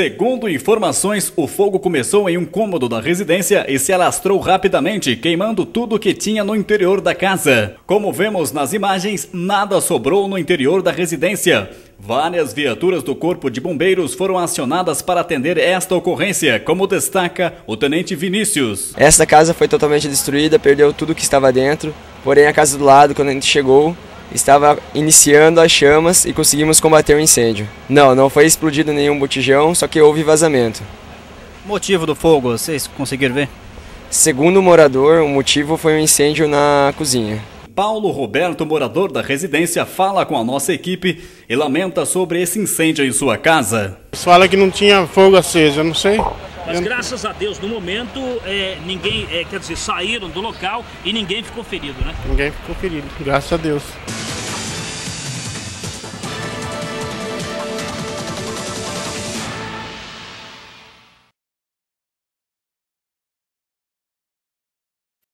Segundo informações, o fogo começou em um cômodo da residência e se alastrou rapidamente, queimando tudo que tinha no interior da casa. Como vemos nas imagens, nada sobrou no interior da residência. Várias viaturas do Corpo de Bombeiros foram acionadas para atender esta ocorrência, como destaca o Tenente Vinícius. Esta casa foi totalmente destruída, perdeu tudo que estava dentro, porém a casa do lado, quando a gente chegou, estava iniciando as chamas e conseguimos combater o incêndio. Não, não foi explodido nenhum botijão, só que houve vazamento. Motivo do fogo, vocês conseguiram ver? Segundo o morador, o motivo foi um incêndio na cozinha. Paulo Roberto, morador da residência, fala com a nossa equipe e lamenta sobre esse incêndio em sua casa. Fala que não tinha fogo aceso, eu não sei. Mas graças a Deus, no momento, é, ninguém, é, quer dizer, saíram do local e ninguém ficou ferido, né? Ninguém ficou ferido, graças a Deus.